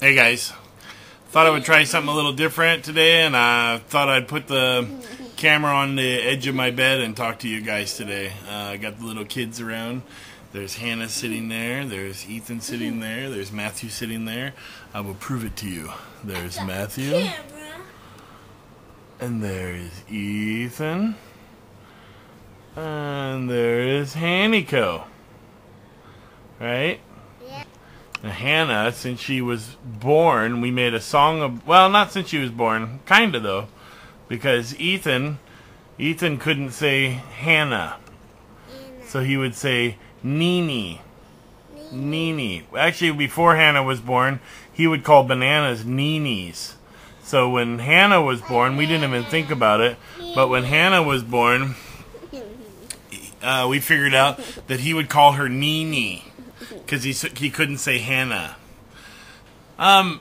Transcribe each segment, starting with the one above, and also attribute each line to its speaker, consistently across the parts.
Speaker 1: Hey guys, thought I would try something a little different today, and I thought I'd put the camera on the edge of my bed and talk to you guys today. Uh, I got the little kids around. There's Hannah sitting there. There's Ethan sitting there. There's Matthew sitting there. I will prove it to you. There's Matthew,
Speaker 2: Camera.
Speaker 1: and there is Ethan, and there is Hanico. Right? Hannah, since she was born, we made a song of. Well, not since she was born, kinda though, because Ethan, Ethan couldn't say Hannah, so he would say Nini, Nini. Actually, before Hannah was born, he would call bananas Ninis. So when Hannah was born, we didn't even think about it, but when Hannah was born, uh, we figured out that he would call her Nini because he he couldn't say Hannah. Um,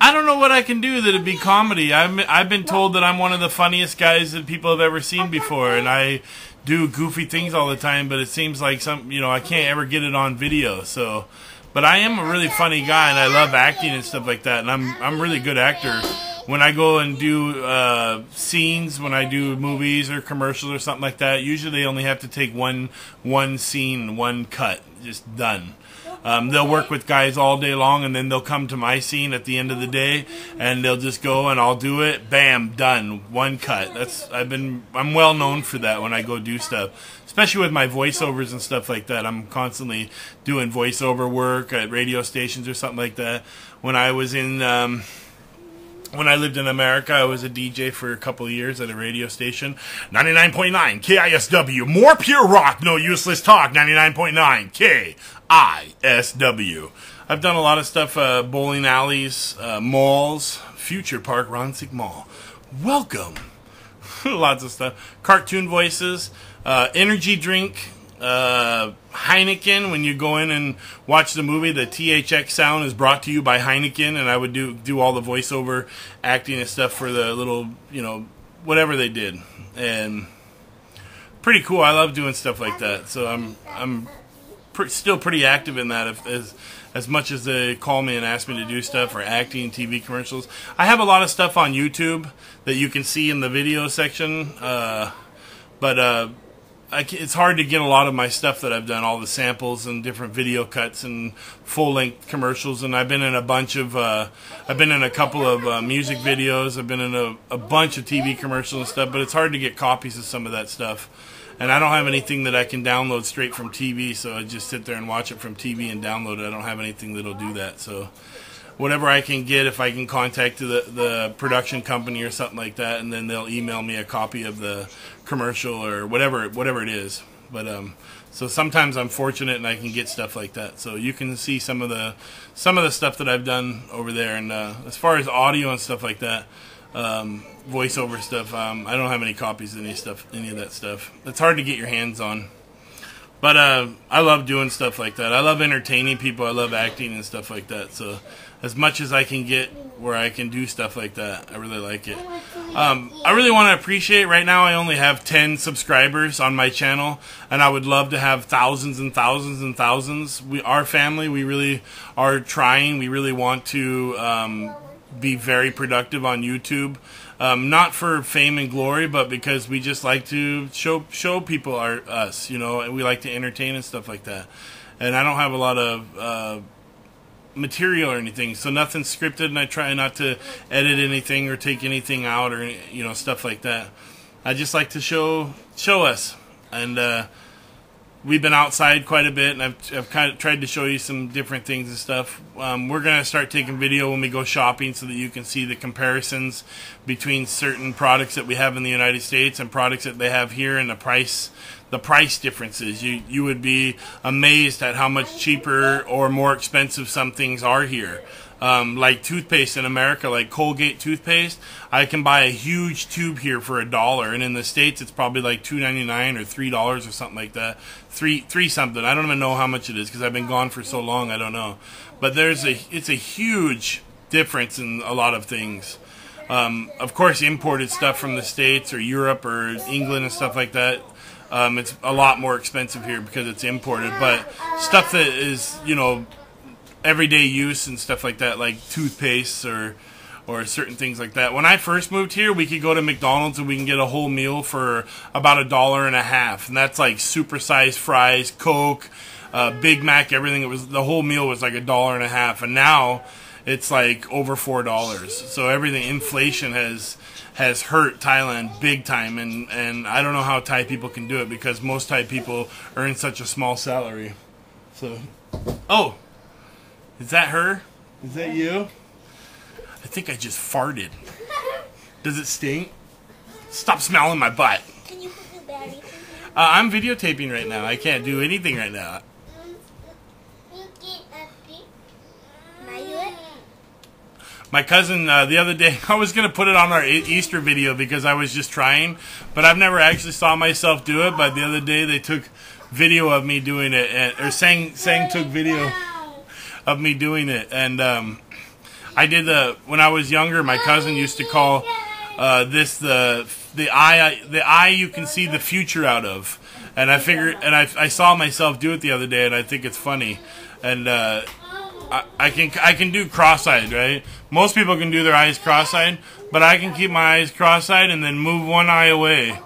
Speaker 1: I don't know what I can do that'd be comedy. I'm I've been told that I'm one of the funniest guys that people have ever seen before, and I do goofy things all the time. But it seems like some you know I can't ever get it on video. So, but I am a really funny guy, and I love acting and stuff like that. And I'm I'm a really good actor. When I go and do uh, scenes, when I do movies or commercials or something like that, usually they only have to take one one scene, one cut, just done. Um, they'll work with guys all day long, and then they'll come to my scene at the end of the day, and they'll just go and I'll do it. Bam, done, one cut. That's I've been I'm well known for that when I go do stuff, especially with my voiceovers and stuff like that. I'm constantly doing voiceover work at radio stations or something like that. When I was in um, when I lived in America, I was a DJ for a couple years at a radio station. 99.9 KISW. More pure rock, no useless talk. 99.9 KISW. I've done a lot of stuff, uh, bowling alleys, uh, malls, Future Park, Rangsit Mall. Welcome. Lots of stuff. Cartoon voices, uh, energy drink, uh, Heineken. When you go in and watch the movie, the THX sound is brought to you by Heineken, and I would do do all the voiceover acting and stuff for the little, you know, whatever they did, and pretty cool. I love doing stuff like that. So I'm I'm pre- still pretty active in that. If, as as much as they call me and ask me to do stuff or acting, TV commercials, I have a lot of stuff on YouTube that you can see in the video section. Uh, but uh, I it's hard to get a lot of my stuff that I've done, all the samples and different video cuts and full length commercials. And I've been in a bunch of, uh, I've been in a couple of uh, music videos. I've been in a, a bunch of TV commercials and stuff. But it's hard to get copies of some of that stuff. And I don't have anything that I can download straight from TV, so I just sit there and watch it from TV and download it. I don't have anything that'll do that, so whatever I can get, if I can contact the the production company or something like that, and then they'll email me a copy of the commercial or whatever whatever it is. But um, so sometimes I'm fortunate and I can get stuff like that. So you can see some of the some of the stuff that I've done over there. And uh, as far as audio and stuff like that, um, voiceover stuff, um, I don't have any copies of any stuff, any of that stuff. It's hard to get your hands on. But uh, I love doing stuff like that. I love entertaining people. I love acting and stuff like that. So, as much as I can get where I can do stuff like that, I really like it. Um, I really want to appreciate. Right now, I only have ten subscribers on my channel, and I would love to have thousands and thousands and thousands. We, our family, we really are trying. We really want to um, be very productive on YouTube. Um, not for fame and glory, but because we just like to show show people our us, you know, and we like to entertain and stuff like that. And I don't have a lot of uh, material or anything, so nothing's scripted, and I try not to edit anything or take anything out or you know stuff like that. I just like to show show us, and uh, we've been outside quite a bit, and I've, I've kind of tried to show you some different things and stuff. Um, we're gonna start taking video when we go shopping, so that you can see the comparisons between certain products that we have in the United States and products that they have here, and the price, the price differences. You you would be amazed at how much cheaper or more expensive some things are here. Um, like toothpaste in America, like Colgate toothpaste, I can buy a huge tube here for a dollar, and in the states it's probably like two ninety nine or three dollars or something like that. Three three something. I don't even know how much it is because I've been gone for so long. I don't know, but there's a it's a huge difference in a lot of things. Um, of course, imported stuff from the states or Europe or England and stuff like that. Um, it's a lot more expensive here because it's imported. But stuff that is you know everyday use and stuff like that, like toothpaste or or certain things like that. When I first moved here, we could go to McDonald's and we can get a whole meal for about a dollar and a half, and that's like supersized fries, Coke, uh, Big Mac, everything. It was the whole meal was like a dollar and a half, and now it's like over four dollars. So everything inflation has has hurt Thailand big time, and and I don't know how Thai people can do it because most Thai people earn such a small salary. So, oh, is that her? Is that you? I think I just farted. Does it stink? Stop smelling my butt.
Speaker 2: Can you put your battery?
Speaker 1: Uh, I'm videotaping right now. I can't do anything right now.
Speaker 2: You get a bit. Can I do it?
Speaker 1: My cousin, uh, the other day, I was going to put it on our E- Easter video because I was just trying, but I've never actually saw myself do it. But the other day, they took video of me doing it, and, or Sang, Sang took video of me doing it. And um, I did the, when I was younger, my cousin used to call uh, this the the eye the eye you can see the future out of and i figured and i, I saw myself do it the other day and i think it's funny and uh, I, I can I can do cross-eyed right most people can do their eyes cross-eyed but i can keep my eyes cross-eyed and then move one eye away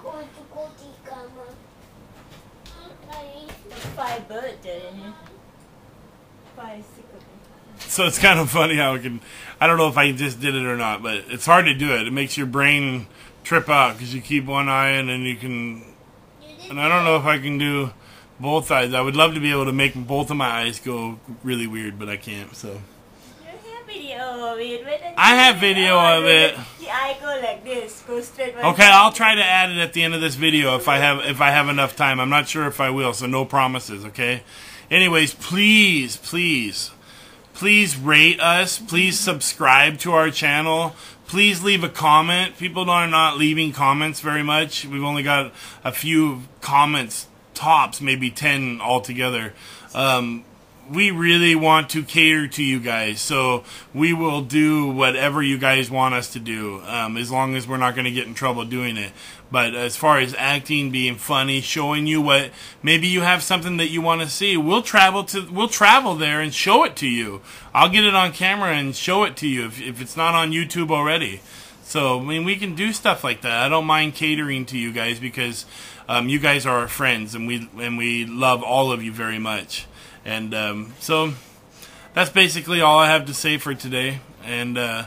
Speaker 3: Five in here. Five.
Speaker 1: So it's kind of funny how it can i don't know if i just did it or not but it's hard to do it it makes your brain trip out because you keep one eye and then you can and i don't know if i can do both eyes i would love to be able to make both of my eyes go really weird but i can't so
Speaker 3: You have video of it.
Speaker 1: I have video of it.
Speaker 3: The eye go like this. Go straight.
Speaker 1: okay i'll try to add it at the end of this video if i have if i have enough time i'm not sure if i will so no promises okay anyways please please please rate us. Please subscribe to our channel. Please leave a comment. People are not leaving comments very much. We've only got a few comments tops maybe 10 altogether. Um, we really want to cater to you guys. So we will do whatever you guys want us to do um, as long as we're not going to get in trouble doing it. But as far as acting being funny showing you what maybe you have something that you want to see we'll travel to we'll travel there and show it to you. I'll get it on camera and show it to you if, if it's not on youtube already. So I mean, we can do stuff like that. I don't mind catering to you guys because um, you guys are our friends, and we and we love all of you very much. And um, so that's basically all I have to say for today. And uh,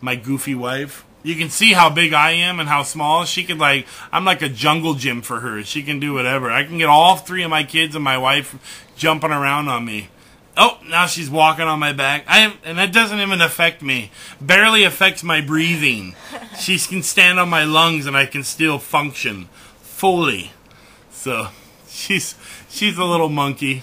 Speaker 1: my goofy wife, you can see how big I am and how small she could like. I'm like a jungle gym for her. She can do whatever. I can get all three of my kids and my wife jumping around on me. Oh, now she's walking on my back. I and that doesn't even affect me. Barely affects my breathing. she can stand on my lungs, and I can still function fully. So she's she's a little monkey.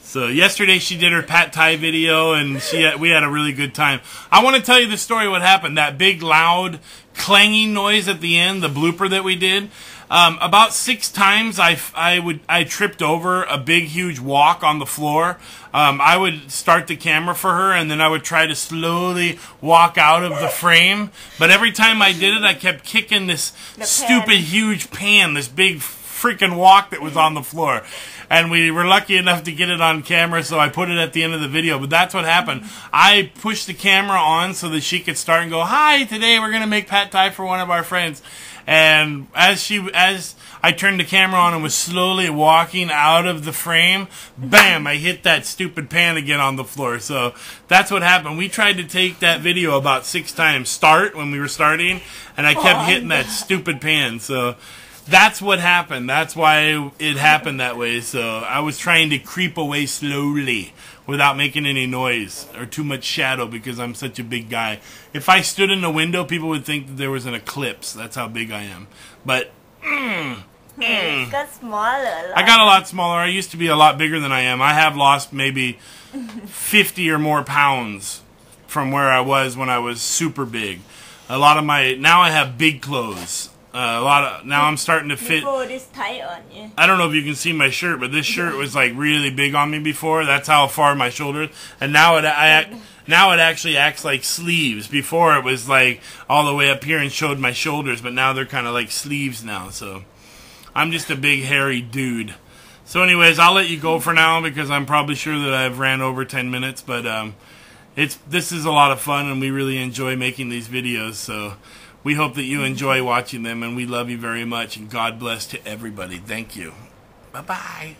Speaker 1: So yesterday she did her Pad Thai video, and she had, we had a really good time. I want to tell you the story. What happened? That big loud clanging noise at the end, the blooper that we did. Um, about six times I, I would I tripped over a big huge wok on the floor. Um, I would start the camera for her and then I would try to slowly walk out of the frame. But every time I did it, I kept kicking this stupid huge pan, this big freaking wok that was on the floor. And we were lucky enough to get it on camera, so I put it at the end of the video. But that's what happened. I pushed the camera on so that she could start and go, "Hi, today we're gonna make pad thai for one of our friends." And as she, as I turned the camera on and was slowly walking out of the frame, bam! I hit that stupid pan again on the floor. So that's what happened. We tried to take that video about six times. Start when we were starting, and I kept
Speaker 3: Oh,
Speaker 1: hitting that stupid pan. So that's what happened. That's why it happened that way. So I was trying to creep away slowly without making any noise or too much shadow because I'm such a big guy. If I stood in the window, people would think that there was an eclipse. That's how big I am. But
Speaker 3: It mm, mm. got smaller.
Speaker 1: I got a lot smaller. I used to be a lot bigger than I am. I have lost maybe 50 or more pounds from where I was when I was super big. A lot of my now I have big clothes. Uh, a lot of now I'm starting to fit.
Speaker 3: Tight on you.
Speaker 1: I don't know if you can see my shirt, but this shirt was like really big on me before. That's how far my shoulders. And now it I now it actually acts like sleeves. Before it was like all the way up here and showed my shoulders, but now they're kind of like sleeves now. So I'm just a big hairy dude. So, anyways, I'll let you go for now because I'm probably sure that I've ran over 10 minutes, but um, it's this is a lot of fun and we really enjoy making these videos. So, we hope that you enjoy watching them and we love you very much and God bless to everybody. Thank you. Bye bye.